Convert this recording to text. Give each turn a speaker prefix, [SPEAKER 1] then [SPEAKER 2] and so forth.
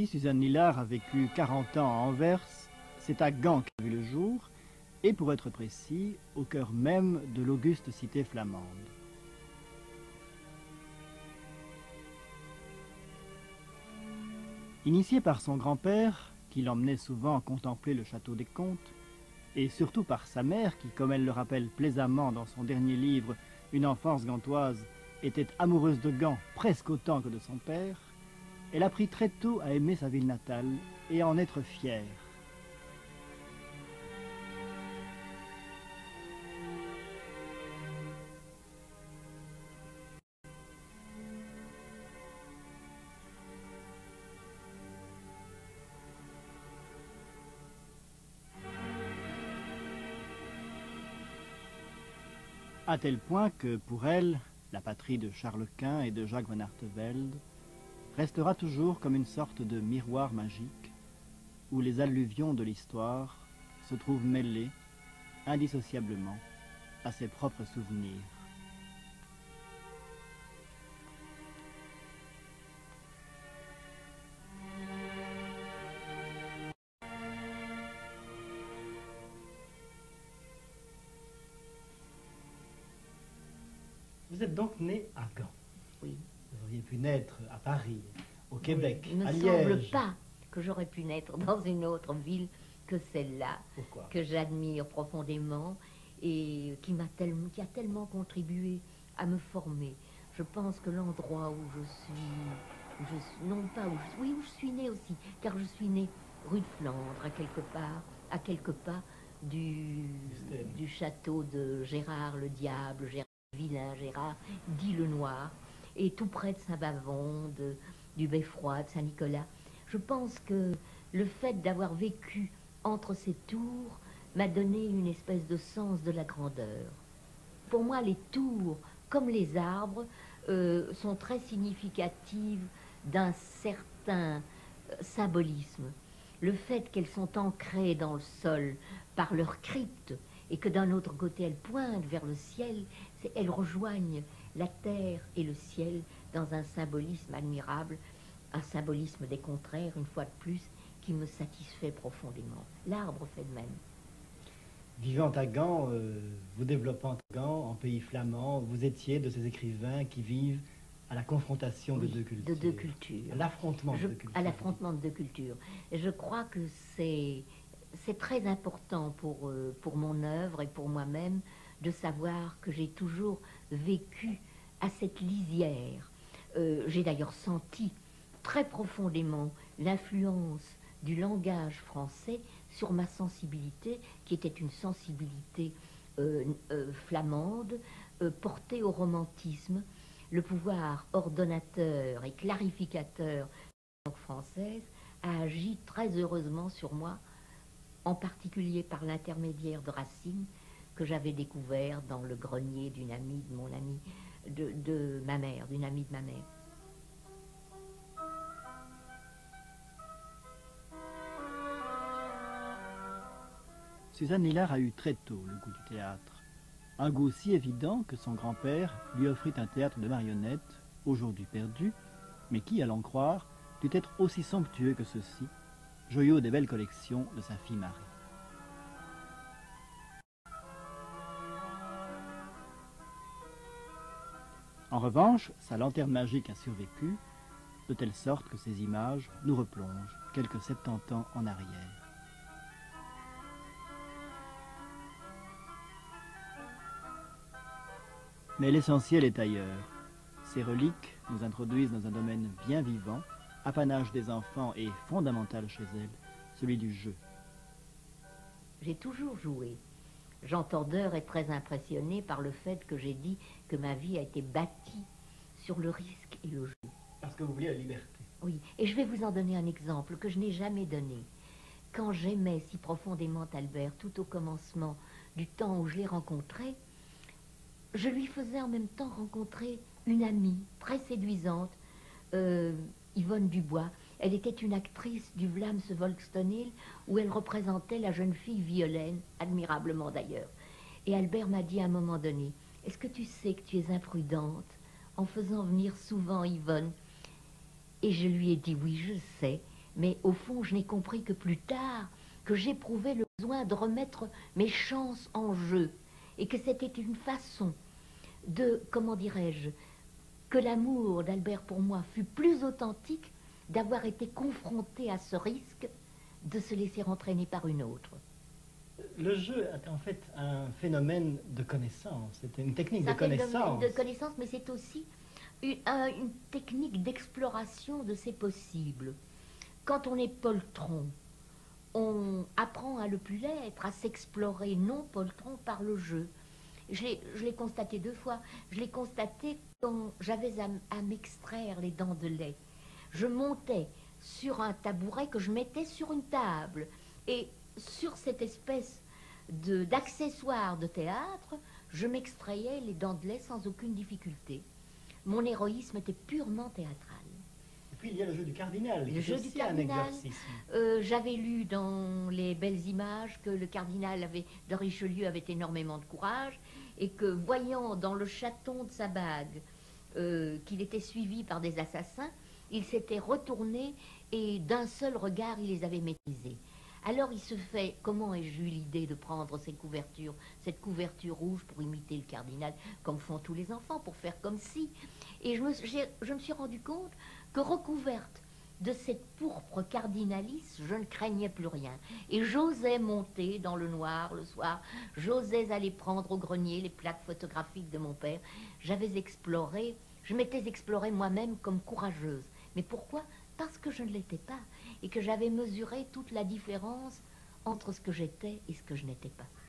[SPEAKER 1] Si Suzanne Lillard a vécu 40 ans à Anvers, c'est à Gand qu'elle a vu le jour, et pour être précis, au cœur même de l'auguste cité flamande. Initiée par son grand-père, qui l'emmenait souvent contempler le château des comtes, et surtout par sa mère, qui, comme elle le rappelle plaisamment dans son dernier livre, Une enfance gantoise, était amoureuse de Gand presque autant que de son père, elle apprit très tôt à aimer sa ville natale et à en être fière. à tel point que pour elle, la patrie de Charles Quint et de Jacques Van Artevelde restera toujours comme une sorte de miroir magique où les alluvions de l'histoire se trouvent mêlés indissociablement à ses propres souvenirs. Vous êtes donc né à Gand.
[SPEAKER 2] Oui.
[SPEAKER 1] Vous auriez pu naître à Paris, au Québec,
[SPEAKER 2] Il ne
[SPEAKER 1] à
[SPEAKER 2] me
[SPEAKER 1] Liège.
[SPEAKER 2] semble pas que j'aurais pu naître dans une autre ville que celle-là, que j'admire profondément et qui, m'a tellement, qui a tellement contribué à me former. Je pense que l'endroit où je suis, où je suis- non pas où je, oui, où je suis née aussi, car je suis née rue de Flandre, à quelque part, à quelques pas du, château de Gérard le Diable, Gérard Vilain, Gérard dit le Noir, et tout près de Saint-Bavon, du Beffroi, de Saint-Nicolas. Je pense que le fait d'avoir vécu entre ces tours m'a donné une espèce de sens de la grandeur. Pour moi, les tours, comme les arbres, euh, sont très significatives d'un certain euh, symbolisme. Le fait qu'elles sont ancrées dans le sol par leur crypte et que d'un autre côté elles pointent vers le ciel, elles rejoignent la terre et le ciel dans un symbolisme admirable, un symbolisme des contraires, une fois de plus, qui me satisfait profondément. L'arbre fait de même.
[SPEAKER 1] Vivant à Gand, euh, vous développant à Gand, en pays flamand, vous étiez de ces écrivains qui vivent à la confrontation
[SPEAKER 2] Oui,
[SPEAKER 1] de deux cultures.
[SPEAKER 2] de deux cultures.
[SPEAKER 1] À l'affrontement de deux cultures.
[SPEAKER 2] à l'affrontement de deux cultures. Je crois que c'est c'est très important pour, euh, pour mon œuvre et pour moi-même de savoir que j'ai toujours vécu à cette lisière. Euh, j'ai d'ailleurs senti très profondément l'influence du langage français sur ma sensibilité, qui était une sensibilité euh, euh, flamande, portée au romantisme, le pouvoir ordonnateur et clarificateur de la langue française a agi très heureusement sur moi, en particulier par l'intermédiaire de Racine, que j'avais découvert dans le grenier d'une amie de mon amie, de, ma mère, d'une amie de ma mère.
[SPEAKER 1] Suzanne Lillard a eu très tôt le goût du théâtre. Un goût si évident que son grand-père lui offrit un théâtre de marionnettes, aujourd'hui perdu, mais qui, à l'en croire, dut être aussi somptueux que ceci, joyau des belles collections de sa fille Marie. En revanche, sa lanterne magique a survécu, de telle sorte que ces images nous replongent quelques 70 ans en arrière. Mais l'essentiel est ailleurs. Ces reliques nous introduisent dans un domaine bien vivant, apanage des enfants et fondamental chez elles, celui du jeu.
[SPEAKER 2] J'ai toujours joué. Jean Tordeur est très impressionné par le fait que j'ai dit que ma vie a été bâtie sur le risque et le jeu.
[SPEAKER 1] Parce que vous voulez la liberté.
[SPEAKER 2] Oui, et je vais vous en donner un exemple que je n'ai jamais donné. Quand j'aimais si profondément Albert, tout au commencement du temps où je l'ai rencontré, je lui faisais en même temps rencontrer une amie très séduisante, euh, Yvonne Dubois. Elle était une actrice du Vlaams Volkstonil où elle représentait la jeune fille Violaine, admirablement d'ailleurs. Et Albert m'a dit à un moment donné, est-ce que tu sais que tu es imprudente? En faisant venir souvent Yvonne et je lui ai dit oui, je sais, Mais au fond, je n'ai compris que plus tard que j'éprouvais le besoin de remettre mes chances en jeu et que c'était une façon de, comment dirais-je, que l'amour d'Albert pour moi fut plus authentique d'avoir été confronté à ce risque de se laisser entraîner par une autre.
[SPEAKER 1] Le jeu est en fait un phénomène de connaissance, c'est une technique de connaissance.
[SPEAKER 2] de connaissance, mais c'est aussi une, un- une technique d'exploration de ses possibles. Quand on est poltron, on apprend à le plus l'être, à s'explorer non poltron par le jeu. Je l'ai- constaté deux fois. Je l'ai constaté quand j'avais à m'extraire les dents de lait. Je montais sur un tabouret que je mettais sur une table. Et sur cette espèce d'accessoire de, théâtre, je m'extrayais les dents de lait sans aucune difficulté. Mon héroïsme était purement théâtral.
[SPEAKER 1] Et puis il y a le jeu du cardinal,
[SPEAKER 2] Le
[SPEAKER 1] qui est
[SPEAKER 2] jeu du
[SPEAKER 1] un
[SPEAKER 2] cardinal.
[SPEAKER 1] exercice.
[SPEAKER 2] Euh, J'avais lu dans les belles images que le cardinal avait, de Richelieu avait énormément de courage et que voyant dans le chaton de sa bague euh, qu'il était suivi par des assassins, il s'était retourné et d'un seul regard il les avait maîtrisés. Alors il se fait, comment ai-je eu l'idée de prendre cette couverture, cette couverture rouge pour imiter le cardinal, comme font tous les enfants, pour faire comme si? Et je me, j'ai- je me suis rendu compte que recouverte de cette pourpre cardinalice, je ne craignais plus rien. Et j'osais monter dans le noir le soir, j'osais aller prendre au grenier les plaques photographiques de mon père. J'avais exploré, je m'étais explorée moi-même comme courageuse. Mais pourquoi Parce que je ne l'étais pas et que j'avais mesuré toute la différence entre ce que j'étais et ce que je n'étais pas.